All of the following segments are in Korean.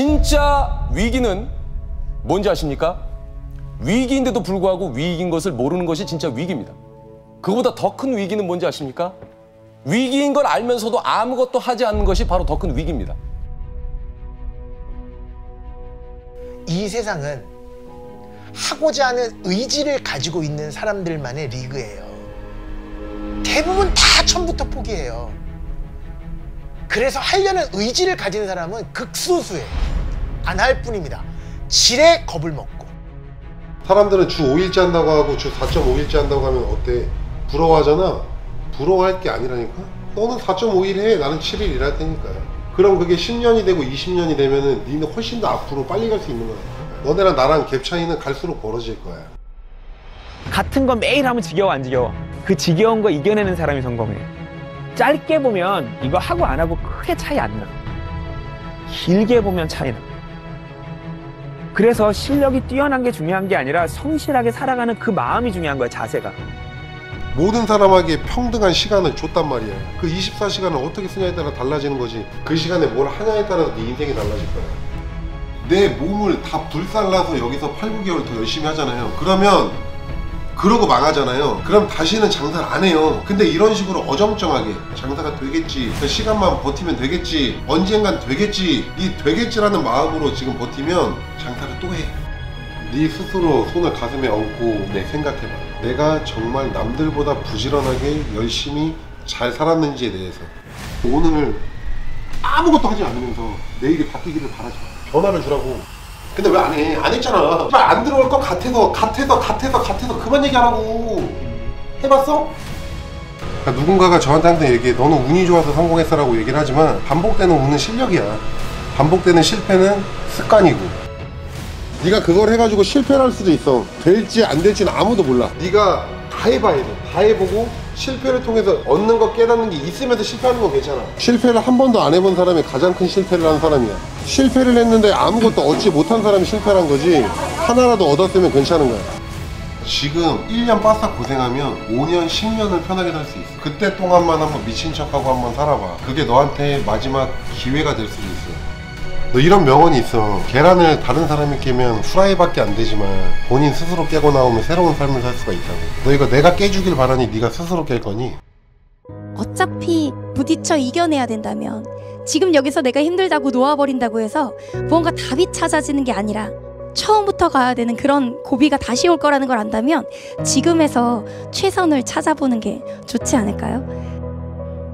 진짜 위기는 뭔지 아십니까? 위기인데도 불구하고 위기인 것을 모르는 것이 진짜 위기입니다. 그보다 더 큰 위기는 뭔지 아십니까? 위기인 걸 알면서도 아무것도 하지 않는 것이 바로 더 큰 위기입니다. 이 세상은 하고자 하는 의지를 가지고 있는 사람들만의 리그예요. 대부분 다 처음부터 포기해요. 그래서 하려는 의지를 가진 사람은 극소수예요. 안 할 뿐입니다. 지레 겁을 먹고. 사람들은 주 5일째 한다고 하고 주 4.5일째 한다고 하면 어때? 부러워하잖아? 부러워할 게 아니라니까? 너는 4.5일 해. 나는 7일 일할 테니까. 그럼 그게 10년이 되고 20년이 되면은 니는 훨씬 더 앞으로 빨리 갈 수 있는 거야. 너네랑 나랑 갭 차이는 갈수록 벌어질 거야. 같은 거 매일 하면 지겨워 안 지겨워 그 지겨운 거 이겨내는 사람이 성공해 짧게 보면 이거 하고 안 하고 크게 차이 안 나 길게 보면 차이 나 그래서 실력이 뛰어난 게 중요한 게 아니라 성실하게 살아가는 그 마음이 중요한 거야 자세가 모든 사람에게 평등한 시간을 줬단 말이야. 그 24시간을 어떻게 쓰냐에 따라 달라지는 거지. 그 시간에 뭘 하냐에 따라서 네 인생이 달라질 거야. 내 몸을 다 불살라서 여기서 8, 9개월 더 열심히 하잖아요. 그러면 그러고 망하잖아요. 그럼 다시는 장사를 안 해요. 근데 이런 식으로 어정쩡하게 장사가 되겠지. 그 시간만 버티면 되겠지. 언젠간 되겠지. 이 되겠지라는 마음으로 지금 버티면 장사를 또 해. 네 스스로 손을 가슴에 얹고 생각해봐. 내가 정말 남들보다 부지런하게 열심히 잘 살았는지에 대해서 오늘 아무것도 하지 않으면서 내일이 바뀌기를 바라지 마. 변화를 주라고. 근데 왜 안 해? 안 했잖아. 정말 안 들어올 것 같아서, 같아서, 같아서, 같아서 그만 얘기하라고. 해봤어? 그러니까 누군가가 저한테 항상 얘기해. 너는 운이 좋아서 성공했어라고 얘기를 하지만 반복되는 운은 실력이야. 반복되는 실패는 습관이고. 네가 그걸 해가지고 실패를 할 수도 있어. 될지 안 될지는 아무도 몰라. 네가 다 해봐야 돼. 다 해보고 실패를 통해서 얻는 거 깨닫는 게 있으면서 실패하는 건 괜찮아. 실패를 한 번도 안 해본 사람이 가장 큰 실패를 한 사람이야. 실패를 했는데 아무것도 얻지 못한 사람이 실패를 한 거지. 하나라도 얻었으면 괜찮은 거야. 지금 1년 바싹 고생하면 5년, 10년을 편하게 살 수 있어. 그때 동안만 한번 미친 척하고 한번 살아봐. 그게 너한테 마지막 기회가 될 수도 있어. 너 이런 명언이 있어. 계란을 다른 사람이 깨면 후라이밖에 안 되지만 본인 스스로 깨고 나오면 새로운 삶을 살 수가 있다고. 너 이거 내가 깨주길 바라니 네가 스스로 깰 거니? 어차피 부딪혀 이겨내야 된다면 지금 여기서 내가 힘들다고 놓아버린다고 해서 무언가 답이 찾아지는 게 아니라 처음부터 가야 되는 그런 고비가 다시 올 거라는 걸 안다면 지금에서 최선을 찾아보는 게 좋지 않을까요?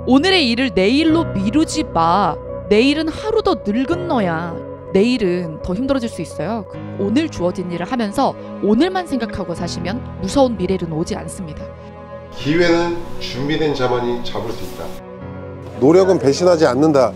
오늘의 일을 내일로 미루지 마. 내일은 하루 더 늙은 너야. 내일은 더 힘들어질 수 있어요. 오늘 주어진 일을 하면서 오늘만 생각하고 사시면 무서운 미래는 오지 않습니다. 기회는 준비된 자만이 잡을 수 있다. 노력은 배신하지 않는다.